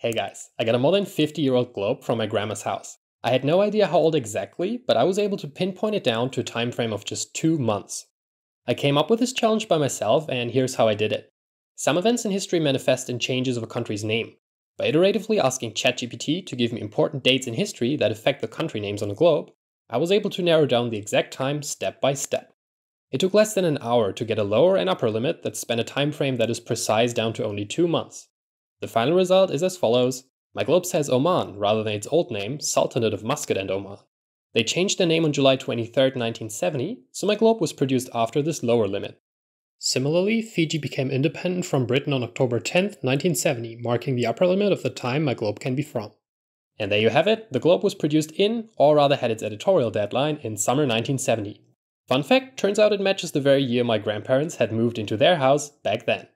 Hey guys, I got a more than 50 year old globe from my grandma's house. I had no idea how old exactly, but I was able to pinpoint it down to a time frame of just two months. I came up with this challenge by myself, and here's how I did it. Some events in history manifest in changes of a country's name. By iteratively asking ChatGPT to give me important dates in history that affect the country names on the globe, I was able to narrow down the exact time step by step. It took less than an hour to get a lower and upper limit that span a time frame that is precise down to only two months. The final result is as follows. My globe says Oman rather than its old name, Sultanate of Muscat and Oman. They changed their name on July 23, 1970, so my globe was produced after this lower limit. Similarly, Fiji became independent from Britain on October 10, 1970, marking the upper limit of the time my globe can be from. And there you have it, the globe was produced in, or rather had its editorial deadline, in summer 1970. Fun fact, turns out it matches the very year my grandparents had moved into their house back then.